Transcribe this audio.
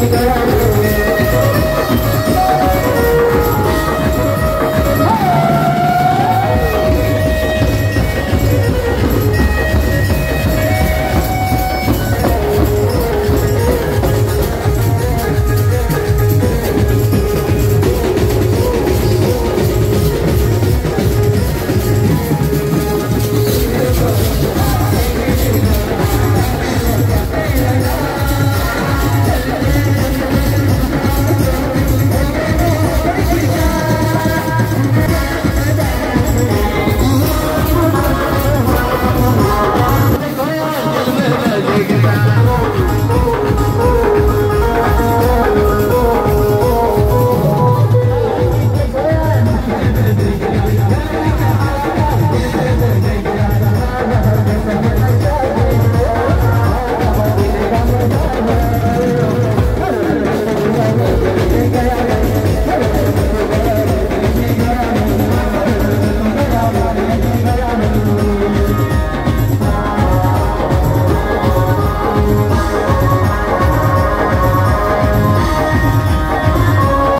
Música